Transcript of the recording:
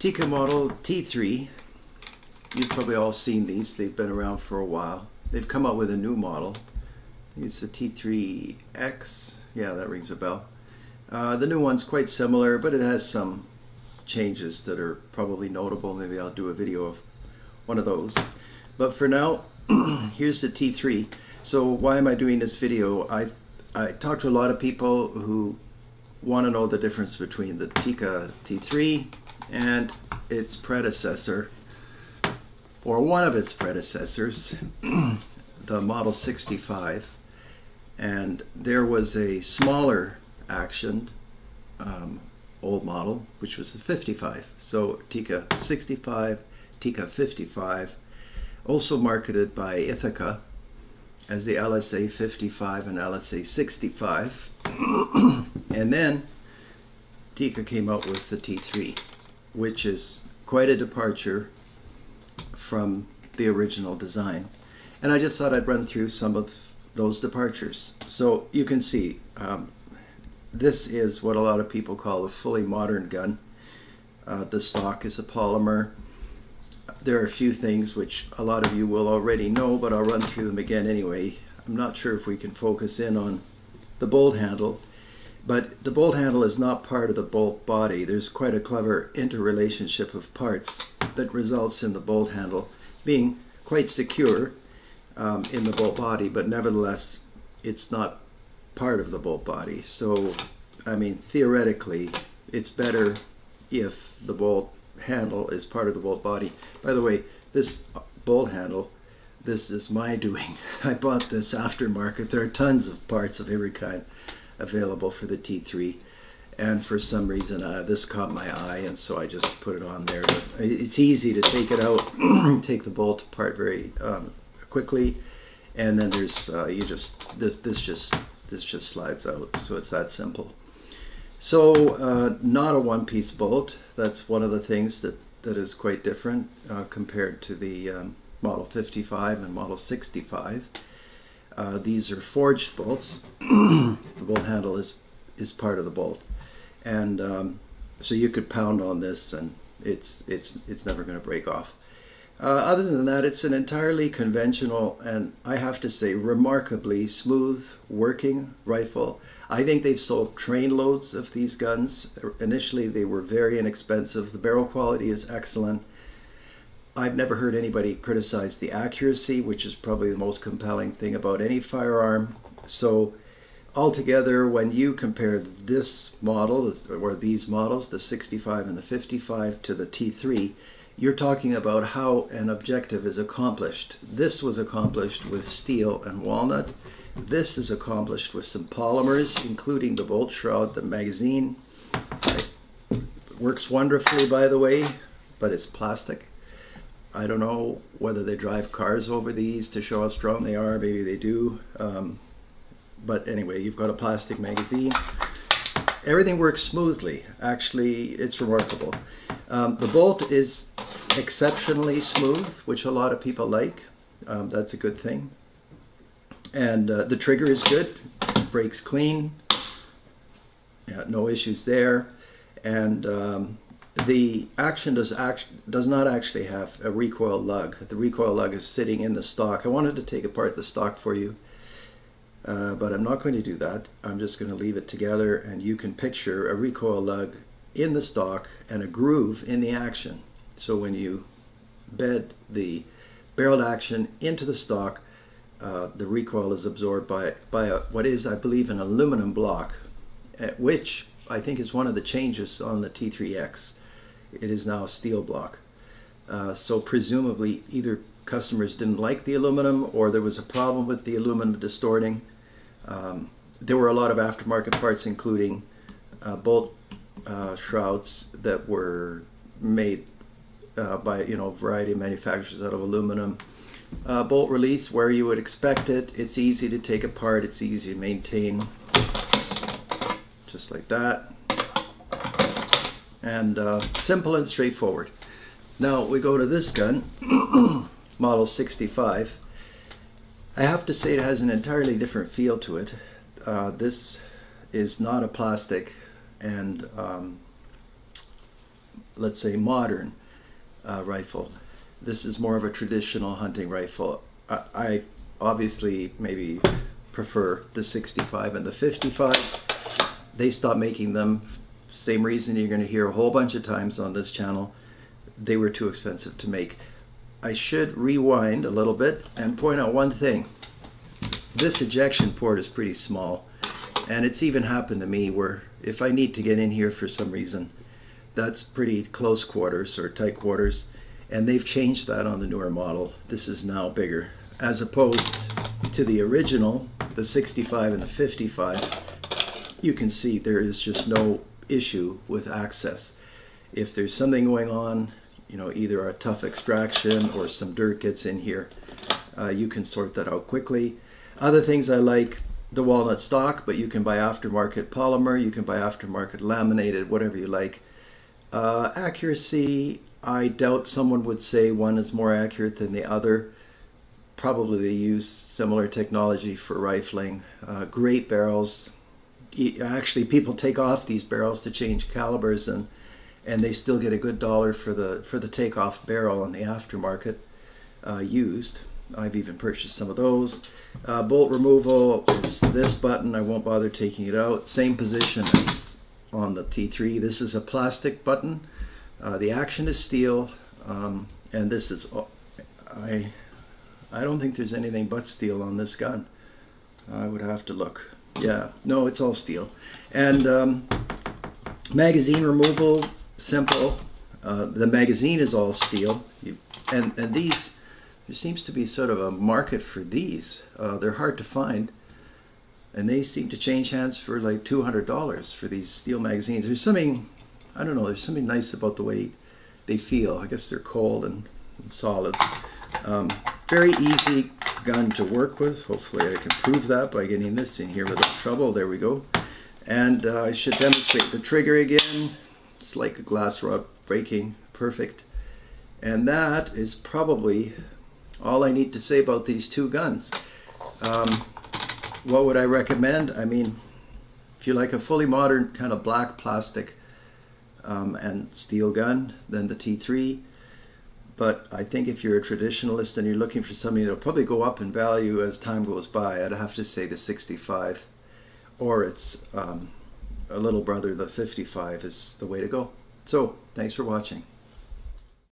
Tikka model T3. You've probably all seen these. They've been around for a while. They've come out with a new model. It's the T3X. Yeah, that rings a bell. Uh, the new one's quite similar, but it has some changes that are probably notable. Maybe I'll do a video of one of those. But for now, here's the T3. So why am I doing this video? I I talked to a lot of people who want to know the difference between the Tikka T3 and its predecessor, or one of its predecessors, the Model 65. And there was a smaller action, um, old model, which was the 55. So Tikka 65, Tikka 55, also marketed by Ithaca as the LSA 55 and LSA 65. and then Tikka came out with the T3, which is quite a departure from the original design. And I just thought I'd run through some of those departures. So you can see um, this is what a lot of people call a fully modern gun. Uh, the stock is a polymer. There are a few things which a lot of you will already know, but I'll run through them again anyway. I'm not sure if we can focus in on the bolt handle, but the bolt handle is not part of the bolt body. There's quite a clever interrelationship of parts that results in the bolt handle being quite secure um, in the bolt body, but nevertheless, it's not part of the bolt body. So, I mean, theoretically, it's better if the bolt handle is part of the bolt body. By the way, this bolt handle, this is my doing. I bought this aftermarket. There are tons of parts of every kind available for the T3 and for some reason uh, this caught my eye and so I just put it on there. It's easy to take it out, take the bolt apart very um, quickly and then there's uh, you just this this just this just slides out so it's that simple. So uh, not a one-piece bolt. That's one of the things that that is quite different uh, compared to the um, model 55 and model 65 uh, these are forged bolts the bolt handle is is part of the bolt and um, so you could pound on this and it's it's it's never going to break off uh, other than that, it's an entirely conventional and I have to say remarkably smooth working rifle. I think they've sold train loads of these guns. Initially, they were very inexpensive. The barrel quality is excellent. I've never heard anybody criticize the accuracy, which is probably the most compelling thing about any firearm. So, altogether, when you compare this model or these models, the 65 and the 55, to the T3, you're talking about how an objective is accomplished. This was accomplished with steel and walnut. This is accomplished with some polymers, including the bolt shroud, the magazine. It works wonderfully, by the way, but it's plastic. I don't know whether they drive cars over these to show how strong they are. Maybe they do. Um, but anyway, you've got a plastic magazine. Everything works smoothly. Actually, it's remarkable. Um, the bolt is exceptionally smooth, which a lot of people like. Um, that's a good thing. And uh, the trigger is good, breaks clean, yeah, no issues there. And um, the action does act does not actually have a recoil lug. The recoil lug is sitting in the stock. I wanted to take apart the stock for you, uh, but I'm not going to do that. I'm just going to leave it together, and you can picture a recoil lug in the stock and a groove in the action. So when you bed the barreled action into the stock, uh, the recoil is absorbed by, by a, what is, I believe, an aluminum block, which I think is one of the changes on the T3X. It is now steel block. Uh, so presumably either customers didn't like the aluminum or there was a problem with the aluminum distorting. Um, there were a lot of aftermarket parts including uh, bolt uh, shrouds that were made uh, by you know a variety of manufacturers out of aluminum. Uh, bolt release where you would expect it. It's easy to take apart. It's easy to maintain. Just like that. And uh, simple and straightforward. Now we go to this gun, model 65. I have to say it has an entirely different feel to it. Uh, this is not a plastic and um, let's say, modern uh, rifle. This is more of a traditional hunting rifle. I, I obviously maybe prefer the 65 and the 55. They stopped making them. Same reason you're going to hear a whole bunch of times on this channel. They were too expensive to make. I should rewind a little bit and point out one thing. This ejection port is pretty small. And it's even happened to me where if I need to get in here for some reason, that's pretty close quarters or tight quarters. And they've changed that on the newer model. This is now bigger. As opposed to the original, the 65 and the 55, you can see there is just no issue with access. If there's something going on, you know, either a tough extraction or some dirt gets in here, uh, you can sort that out quickly. Other things I like, the walnut stock, but you can buy aftermarket polymer, you can buy aftermarket laminated, whatever you like. Uh, accuracy, I doubt someone would say one is more accurate than the other. Probably they use similar technology for rifling. Uh, great barrels. Actually, people take off these barrels to change calibers, and and they still get a good dollar for the for the takeoff barrel in the aftermarket uh, used. I've even purchased some of those. Uh, bolt removal is this button. I won't bother taking it out. Same position as on the T3. This is a plastic button. Uh, the action is steel, um, and this is I. I don't think there's anything but steel on this gun. I would have to look. Yeah, no, it's all steel. And um, magazine removal, simple. Uh, the magazine is all steel. You, and, and these there seems to be sort of a market for these. Uh, they're hard to find, and they seem to change hands for like two hundred dollars for these steel magazines. There's something, I don't know. There's something nice about the way they feel. I guess they're cold and, and solid. Um, very easy gun to work with. Hopefully, I can prove that by getting this in here without trouble. There we go. And uh, I should demonstrate the trigger again. It's like a glass rod breaking, perfect. And that is probably all I need to say about these two guns. Um, what would I recommend? I mean, if you like a fully modern kind of black plastic um, and steel gun, then the T3. But I think if you're a traditionalist and you're looking for something that'll probably go up in value as time goes by, I'd have to say the 65 or its um, a little brother, the 55 is the way to go. So, thanks for watching.